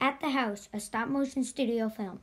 At the House, a stop motion studio film.